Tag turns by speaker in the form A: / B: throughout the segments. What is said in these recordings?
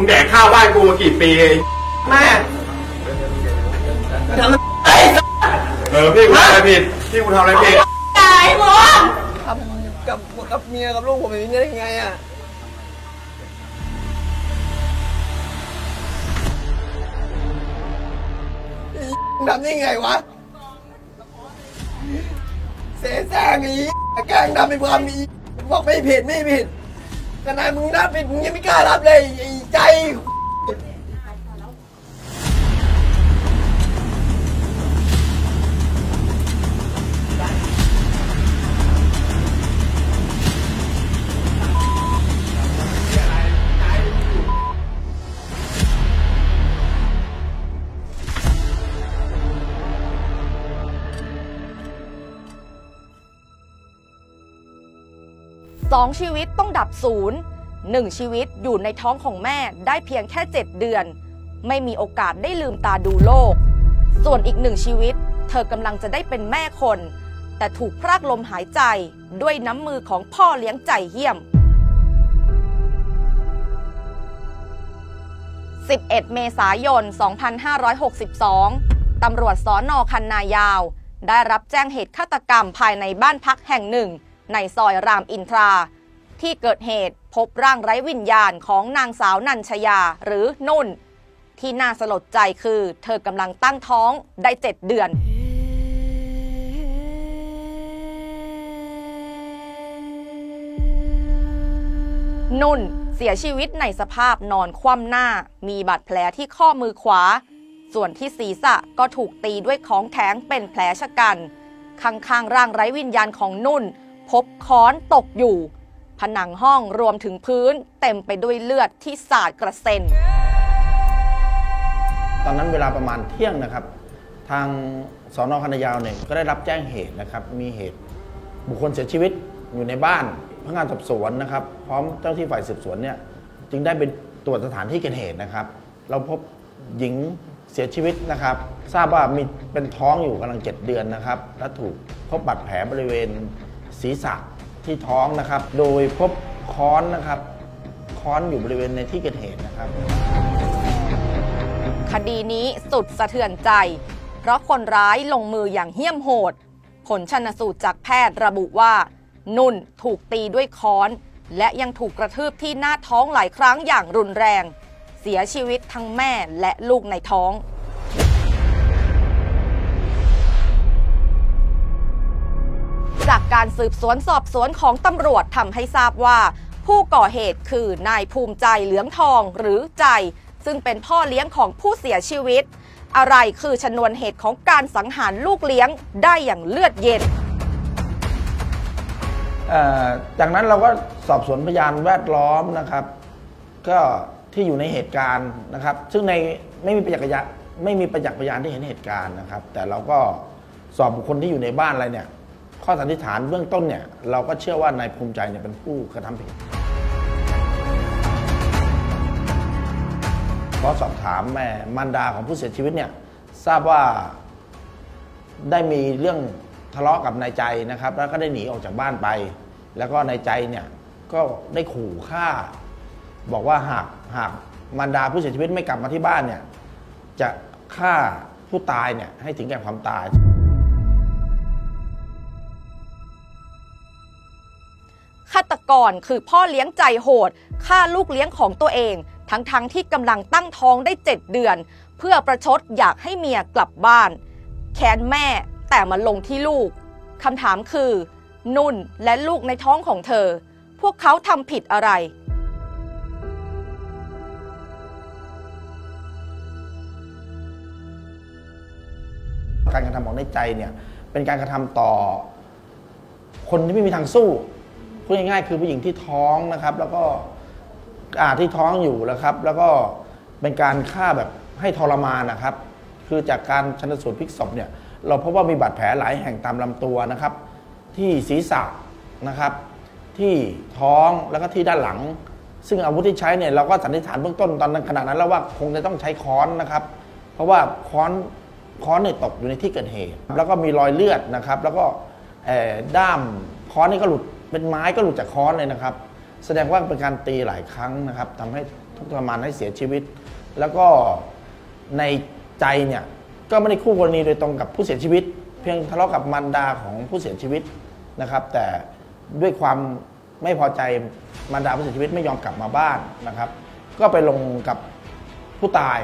A: มึงแดกข้าวบ้านกูมากี่ปีแม่เออพี่กูทำอะไรผิดพี่กูทำอะไรผิด
B: ตายหมด
C: ทำกับกับเมียกับลูกผมอย่างนี้ได้ยังไงอะอีทำได้ไงวะเสแสร้งอีแกล้งทำเป็นความอีบอกไม่ผิดไม่ผิดขนาดมึงรับผิดมึงยังไม่กล้ารับเลยไอ้ ใจ
B: สองชีวิตต้องดับศูนย์ หนึ่งชีวิตอยู่ในท้องของแม่ได้เพียงแค่ 7 เดือน ไม่มีโอกาสได้ลืมตาดูโลก ส่วนอีกหนึ่งชีวิต เธอกำลังจะได้เป็นแม่คน แต่ถูกพรากลมหายใจด้วยน้ำมือของพ่อเลี้ยงใจเหี้ยม 11 เมษายน 2562 ตำรวจสอนอคันนายาว ได้รับแจ้งเหตุฆาตกรรมภายในบ้านพักแห่งหนึ่ง ในซอยรามอินทรา ที่เกิดเหตุพบร่างไร้วิญญาณของนางสาวนัญชยาหรือนุ่น ที่น่าสลดใจคือ เธอกำลังตั้งท้องได้7เดือน นุ่นเสียชีวิตในสภาพนอนคว่ำหน้า มีบาดแผลที่ข้อมือขวา ส่วนที่ศีรษะก็ถูกตีด้วยของแข็งเป็นแผลชะกัน ข้างๆร่างไร้วิญญาณของนุ่น พบค้อนตกอยู่ ผนังห้องรวมถึงพื้นเต็มไปด้วยเลือดที่สาดกระเซ็น
D: ตอนนั้นเวลาประมาณเที่ยงนะครับ ทางสอนอคณะยาวเนี่ยก็ได้รับแจ้งเหตุนะครับ มีเหตุบุคคลเสียชีวิตอยู่ในบ้านพนักงานสอบสวนนะครับ พร้อมเจ้าที่ฝ่ายสืบสวนเนี่ยจึงได้เป็นตรวจสถานที่เกิดเหตุนะครับ เราพบหญิงเสียชีวิตนะครับ ทราบว่ามีเป็นท้องอยู่กำลัง7เดือนนะครับ และถูกพบบาดแผลบริเวณศีรษะ ที่ท้องนะครับ โดยพบค้อนนะครับ ค้อนอยู่บริเวณในที่เกิดเหตุนะครับ
B: คดีนี้สุดสะเทือนใจ เพราะคนร้ายลงมืออย่างเหี้ยมโหด ผลชันสูตรจากแพทย์ระบุว่า นุ่นถูกตีด้วยค้อน และยังถูกกระทืบที่หน้าท้องหลายครั้งอย่างรุนแรง เสียชีวิตทั้งแม่และลูกในท้อง จากการสืบสวนสอบสวนของตำรวจทำให้ทราบว่า ผู้ก่อเหตุคือนายภูมิใจเหลืองทองหรือใจ ซึ่งเป็นพ่อเลี้ยงของผู้เสียชีวิต อะไรคือชนวนเหตุของการสังหารลูกเลี้ยงได้อย่างเลือดเย็น
D: เอ่อจากนั้นเราก็สอบสวนพยานแวดล้อมนะครับ ก็ที่อยู่ในเหตุการณ์นะครับ ซึ่งในไม่มีประจักษ์พยานไม่มีประจักษ์พยานที่เห็นเหตุการณ์นะครับ แต่เราก็สอบบุคคลที่อยู่ในบ้านอะไรเนี่ย ข้อสันนิษฐานเบื้องต้นเนี่ยเราก็เชื่อว่านายภูมิใจเนี่ยเป็นผู้กระทำผิดเพราะสอบถามแม่มารดาของผู้เสียชีวิตเนี่ยทราบว่าได้มีเรื่องทะเลาะกับนายใจนะครับ แล้วก็ได้หนีออกจากบ้านไป แล้วก็นายใจเนี่ยก็ได้ขู่ฆ่า บอกว่าหากหากมารดาผู้เสียชีวิตไม่กลับมาที่บ้านเนี่ยจะฆ่าผู้ตายเนี่ยให้ถึงแก่ความตาย
B: ฆาตกรคือพ่อเลี้ยงใจโหดฆ่าลูกเลี้ยงของตัวเอง ทั้งๆทที่กำลังตั้งท้องได้7เดือน เพื่อประชดอยากให้เมียกลับบ้าน แค้นแม่แต่มาลงที่ลูกคำถามคือ นุ่นและลูกในท้องของเธอ พวกเขาทำผิดอะไร
D: การกระทำของในใจเนี่ยเป็นการกระทำต่อ คนที่ไม่มีทางสู้ พูดง่ายๆคือผู้หญิงที่ท้องนะครับ แล้วก็อาที่ท้องอยู่แล้วครับ แล้วก็เป็นการฆ่าแบบให้ทรมานนะครับ คือจากการชันสูตรพลิกศพเนี่ย เราพบว่ามีบาดแผลหลายแห่งตามลำตัวนะครับ ที่ศีรษะนะครับ ที่ท้องแล้วก็ที่ด้านหลัง ซึ่งอาวุธที่ใช้เนี่ยเราก็สันนิษฐานเบื้องต้นตอนนั้นขณะนั้นแล้วว่าคงจะต้องใช้ค้อนนะครับ เพราะว่าค้อนค้อนเนี่ยตกอยู่ในที่เกิดเหตุ แล้วก็มีรอยเลือดนะครับ แล้วก็ด้ามค้อนนี่ก็หลุด เป็นไม้ก็หลุดจากค้อนเลยนะครับ แสดงว่าเป็นการตีหลายครั้งนะครับทำให้ทุกข์ทรมานให้เสียชีวิต แล้วก็ในใจเนี่ยก็ไม่ได้คู่กรณีโดยตรงกับผู้เสียชีวิต เพียงทะเลาะกับมารดาของผู้เสียชีวิตนะครับ แต่ด้วยความไม่พอใจมารดาผู้เสียชีวิตไม่ยอมกลับมาบ้านนะครับ ก็ไปลงกับผู้ตาย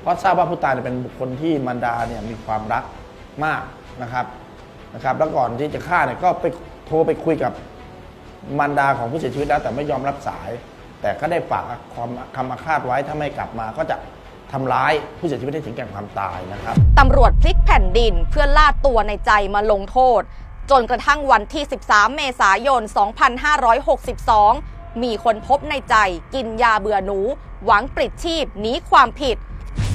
D: เพราะทราบว่าผู้ตายเนี่ยเป็นบุคคลที่มารดาเนี่ยมีความรักมากนะครับนะครับ แล้วก่อนที่จะฆ่าเนี่ยก็ไป โทรไปคุยกับมารดาของผู้เสียชีวิตแล้วแต่ไม่ยอมรับสาย แต่ก็ได้ฝากความคำอาฆาตไว้ถ้าไม่กลับมาก็จะทำร้ายผู้เสียชีวิตให้ถึงแก่ความตายนะครับ
B: ตำรวจพลิกแผ่นดินเพื่อล่าตัวในใจมาลงโทษ จนกระทั่งวันที่ 13 เมษายน 2562 มีคนพบในใจกินยาเบื่อหนู หวังปลิดชีพหนีความผิด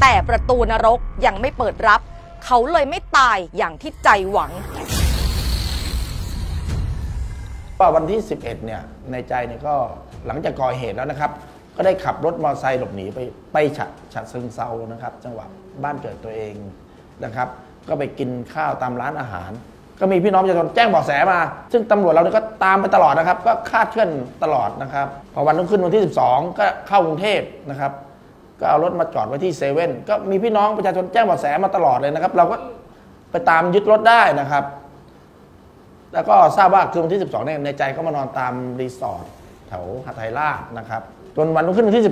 B: แต่ประตูนรกยังไม่เปิดรับ เขาเลยไม่ตายอย่างที่ใจหวัง
D: ว่าวันที่ 11เนี่ยในใจเนี่ยก็หลังจากก่อเหตุแล้วนะครับ ก็ได้ขับรถมอเตอร์ไซค์หลบหนีไปไปฉะฉะเชิงเซานะครับ จังหวัดบ้านเกิดตัวเองนะครับ ก็ไปกินข้าวตามร้านอาหาร ก็มีพี่น้องประชาชนแจ้งเบาะแสมา ซึ่งตำรวจเราเนี่ยก็ตามไปตลอดนะครับ ก็คาดเคลื่อนตลอดนะครับ พอวันรุ่งขึ้นวันที่ 12 ก็เข้ากรุงเทพนะครับก็เอารถมาจอดไว้ที่เซเว่นก็มีพี่น้องประชาชนแจ้งเบาะแสมาตลอดเลยนะครับ เราก็ไปตามยึดรถได้นะครับ แล้วก็ทราบว่าคืนวันที่ 12เนี่ยในใจก็มานอนตามรีสอร์ทแถวหาดไทยราชนะครับจนวันรุ่งขึ้นวันที่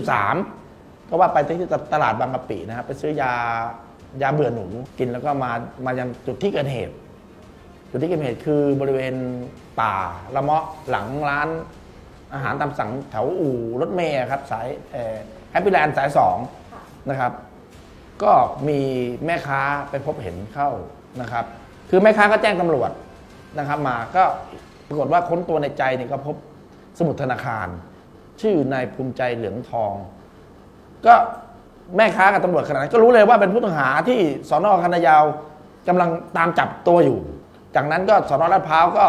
D: 13 ก็ว่าไปที่ตลาดบางกะปินะครับไปซื้อยายาเบื่อหนูกินแล้วก็มามายังจุดที่เกิดเหตุ จุดที่เกิดเหตุคือบริเวณป่าละเมาะหลังร้าน อาหารตามสั่งแถวอู่รถเมย์ครับสายแฮปปี้แลนด์สายสองนะครับ ก็มีแม่ค้าไปพบเห็นเข้านะครับ คือแม่ค้าก็แจ้งตำรวจ นะครับมาก็ปรากฏว่าค้นตัวในใจเนี่ยก็พบสมุดธนาคาร ชื่อนายภูมิใจเหลืองทอง ก็แม่ค้ากับตำรวจขนาดนั้นก็รู้เลยว่าเป็นผู้ต้องหาที่สอนอคณะยาวกำลังตามจับตัวอยู่ จากนั้นก็สอนอลาดพร้าวก็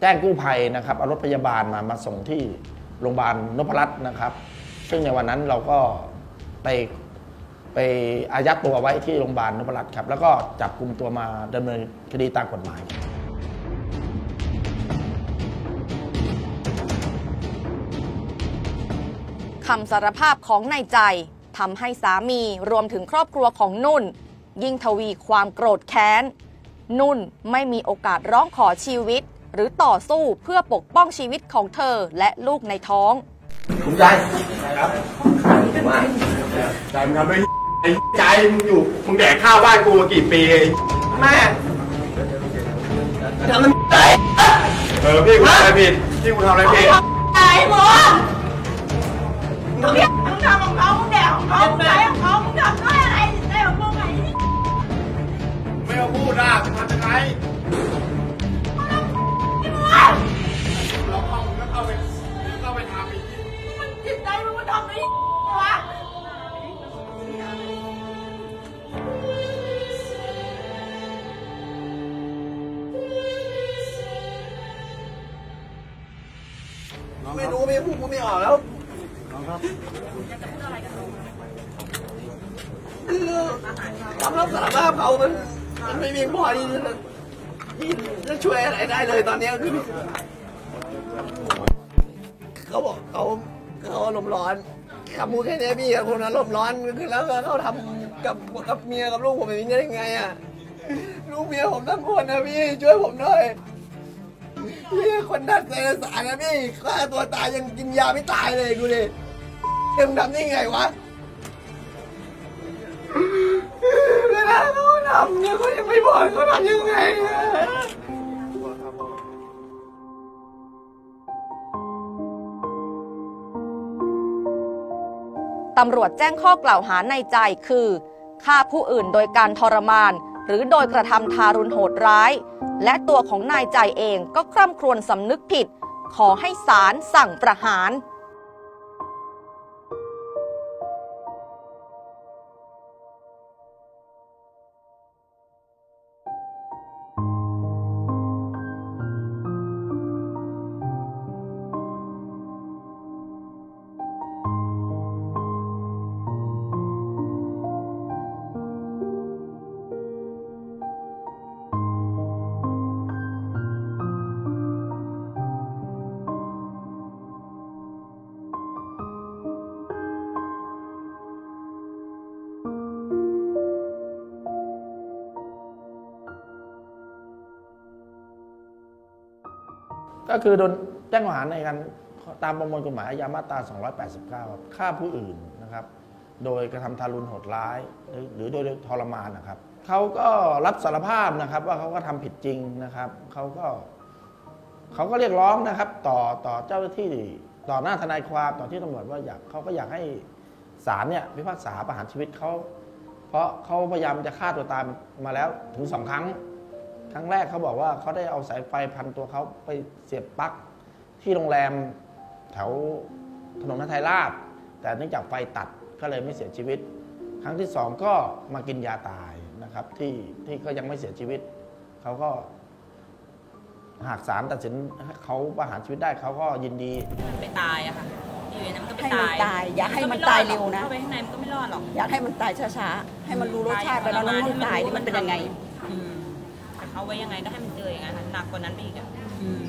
D: แจ้งกู้ภัยนะครับเอารถพยาบาลมามาส่งที่โรงพยาบาลนพรัตน์นะครับ ซึ่งในวันนั้นเราก็ไปไปอายัดตัวไว้ที่โรงพยาบาลนพรัตน์ครับแล้วก็จับกลุ่มตัวมาดำเนินคดีตามกฎหมาย
B: คำสารภาพของนายใจทำให้สามีรวมถึงครอบครัวของนุ่น ยิ่งทวีความโกรธแค้น นุ่นไม่มีโอกาสร้องขอชีวิต หรือต่อสู้เพื่อปกป้องชีวิตของเธอและลูกในท้อง
C: ภูมิใจ
A: ครับ
C: ว่า
A: ใจมึงทำด้วยไอ้ใจมึงอยู่มึงแดกข้าวบ้านกูมากี่ปีไอ้
C: แม่ทำมันใจ
A: เออพี่กูทำอะไรผิดพี่กูทำอะไรผิด
E: ไอ้หมอ มึงเนี่ยมึงทำของเขามึงแดกของเขามึงใช้ของเขามึงทำด้วยอะไรได้ของมึงไง
A: ไม่เอาพูดนะมึงทำยังไง
C: คำรับสารภาพเขามันมันไม่เพีพอที่จะที่จะช่วยอะไรได้เลยตอนนี้คือเขาบอกเขาเขาอารมณ์ร้อนคำพูดแค่นี้พี่คนอารมณ์ร้อนคือแล้วเขาทำกับกับเมียกับลูกผมแบบนี้ได้ยังไงอะลูกเมียผมทั้งคนนะพี่ช่วยผมหน่อยพี่คนนัดเซนสารนะพี่ฆ่าตัวตายยังกินยาไม่ตายเลยกูดิเอ็มทำได้ไงวะ เวลาเขาทำเนี่ยเขายังไม่บอกเขาทำยังไงอะ
B: ตำรวจแจ้งข้อกล่าวหาในใจคือฆ่าผู้อื่นโดยการทรมาน หรือโดยกระทำทารุณโหดร้าย และตัวของนายใจเองก็คร่ำครวญสำนึกผิด ขอให้ศาลสั่งประหาร
D: ก็คือโดนแจ้งข้อหาในการตามประมวลกฎหมายอาญามาตรา 289ฆ่าผู้อื่นนะครับ โดยกระทำทารุณโหดร้ายหรือหรือโดยทรมานนะครับเขาก็รับสารภาพนะครับ ว่าเขาก็ทำผิดจริงนะครับเขาก็เขาก็เรียกร้องนะครับ ต่อต่อเจ้าหน้าที่ต่อหน้าทนายความต่อที่ตำรวจว่าอยากเขาก็อยากให้ศาลเนี่ยพิพากษาประหารชีวิตเขาเพราะเขาพยายามจะฆ่าตัวตายมาแล้วถึงสองครั้ง ครั้งแรกเขาบอกว่าเขาได้เอาสายไฟพันตัวเขาไปเสียบปลั๊กที่โรงแรมแถวถนนทัไทยราชแต่เนื่องจากไฟตัดก็เลยไม่เสียชีวิต ครั้งที่สองก็มากินยาตายนะครับ ที่ที่ก็ยังไม่เสียชีวิตเขาก็ หากศาลตัดสินให้เขาประหารชีวิตได้เขาก็ยินดี
E: มันไปตายอะค่ะอยู่ในนั้นมันก็ไป
F: ให้มัน
E: ตาย
F: ตายอย่าให้มันตายเร็วนะ
E: เข้าไปข้างในมันก็ไม่รอดหรอก
F: อยากให้มันตายช้าๆ ให้มันรู้รสชาติไปแล้วแล้วมันตายนี่มันเป็นยังไง
E: อืมแต่ เขาไว้ยังไงก็ให้มันเจออย่างนั้นอะหนักกว่านั้นไปอีกอะ
F: อืม